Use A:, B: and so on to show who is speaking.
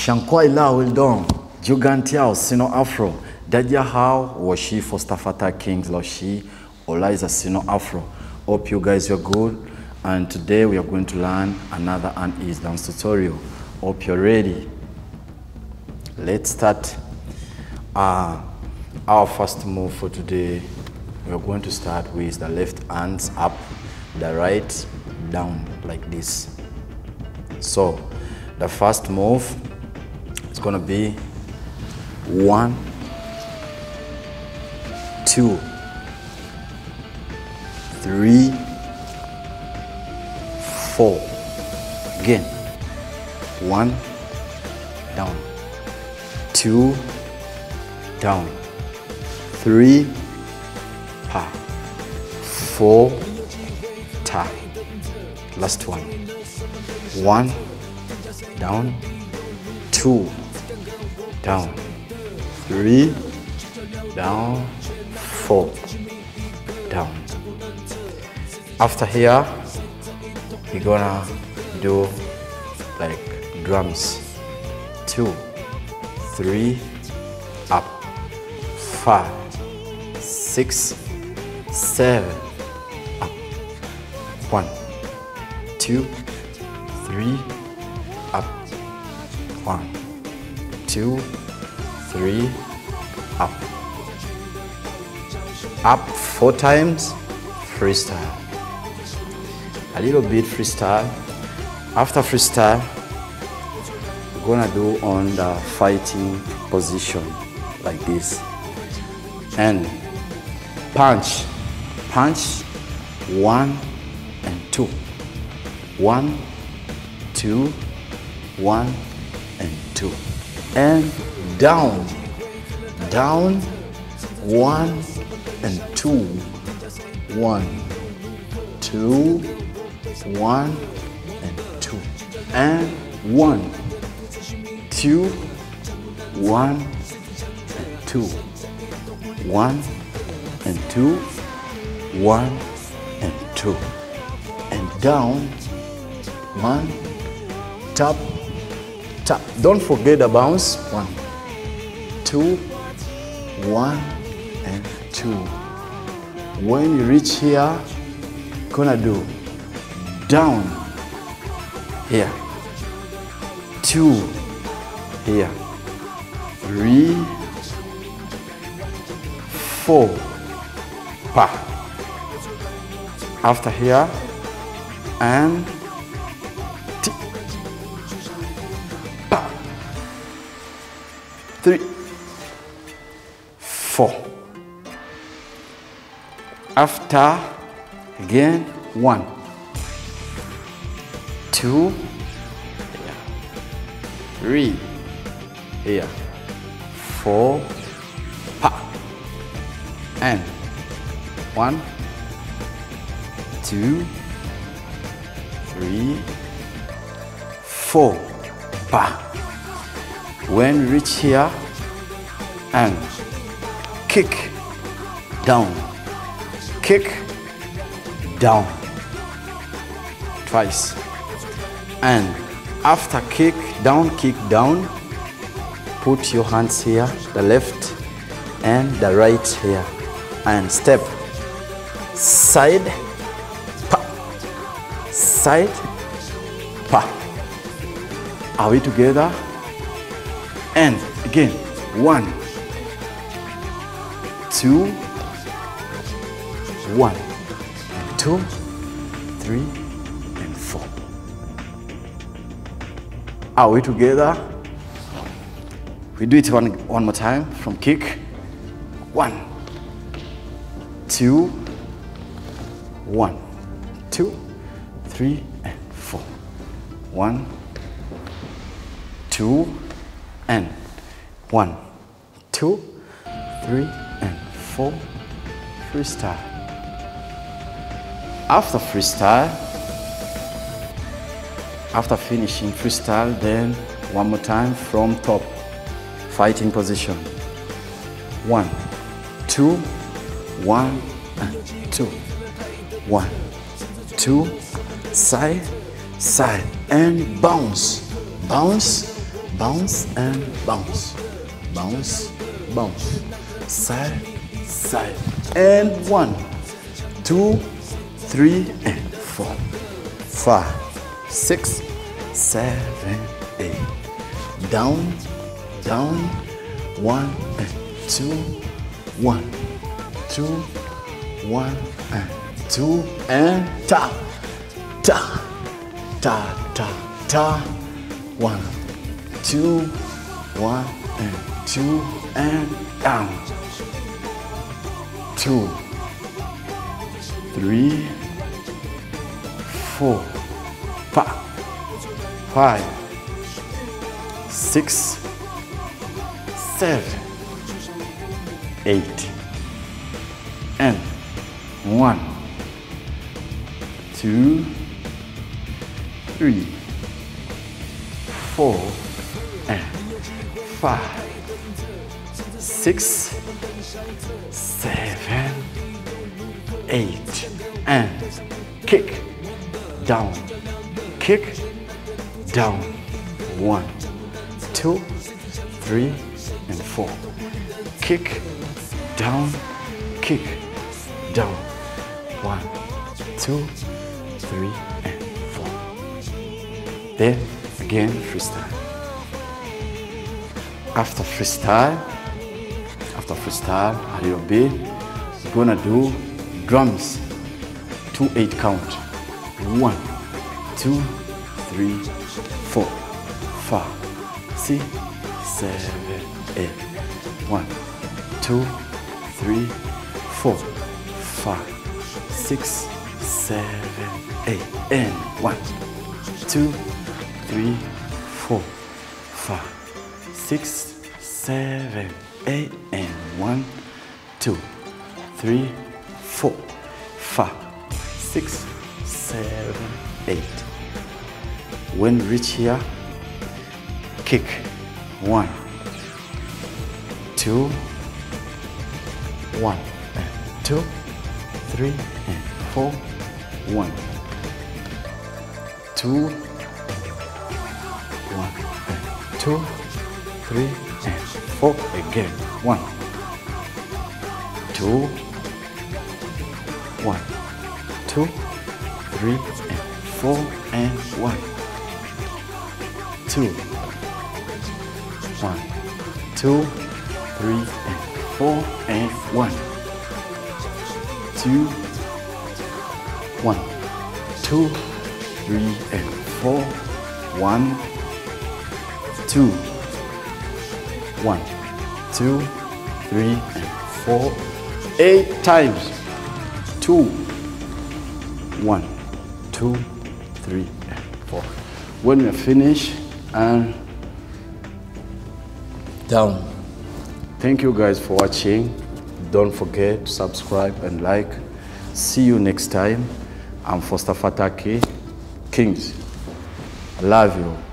A: Shankwai La Wildong, Jugantiao, Sino Afro, Dadia How, Washi Foster Fataki Kings, Loshi, Oliza Sino Afro. Hope you guys are good. And today we are going to learn another hand ease dance tutorial. Hope you're ready. Let's start. Uh, our first move for today, we are going to start with the left hands up, the right down like this. So the first move going to be one, two, three, four. Again, one, down, two, down, three, pa, four, ta. Last one. One, down, two, down, three, down, four, down. After here, we're gonna do like drums. Two, three, up, five, six, seven, up. One, two, three, up. One, two, three, up. Up four times, freestyle. A little bit freestyle. After freestyle, we're gonna do on the fighting position like this. And punch, punch, one and two. One, two, one and two. And down, down, one and two. One, two, one and two. And one, two, one and two. One and two, one and two. And down, one, tap, tap. Don't forget the bounce. One, two, one, and two. When you reach here, gonna do down here, two here, three, four, pa. After here, and three, four. After again, one, two, three, here, four, pa, and one, two, three, four, pa. When reach here, and kick down, kick down twice. And after kick down, kick down, put your hands here, the left and the right here. And step side, pa, side, pa. Are we together? And again, one, two, one, two, three, and four. Are we together? We do it one, one more time from kick. One, two, one, two, three, and four. One, two, and one, two, three, four. Freestyle. After freestyle, after finishing freestyle, then one more time from top, fighting position. One, two, one, and two. One, two, side, side, and bounce, bounce, bounce and bounce, bounce, bounce, side, side, and one, two, three, and four, five, six, seven, eight, down, down, one and two, one, two, one and two, and ta, ta, ta, ta, ta, one, two, one and two, and down, two, three, four, five, five, six, seven, eight, and one, two, three, four, and five, six, seven, eight, and kick, down, kick, down, one, two, three, and four. Kick, down, kick, down, one, two, three, and four. Then again, freestyle. After freestyle, after freestyle, a little we're gonna do drums, two eight count. One, two, three, four, five, six, seven, eight. One, two, three, four, five, six, seven, eight. And one, two, three, four, five, six, seven, eight. And one, two, three, four, five, six, seven, eight. When reach here, kick. One, two, one, and two, three, and four, one, two, one, and two, three, four. Again, one, two, one, two, three, and four, and one, two, one, two, three, and four, and one, two, one, two, three, and four, one, two, one, two, three, four, eight times. Two, one, two, three, four. When we're finished, and down. Thank you guys for watching. Don't forget to subscribe and like. See you next time. I'm Foster Fataki Kings. I love you.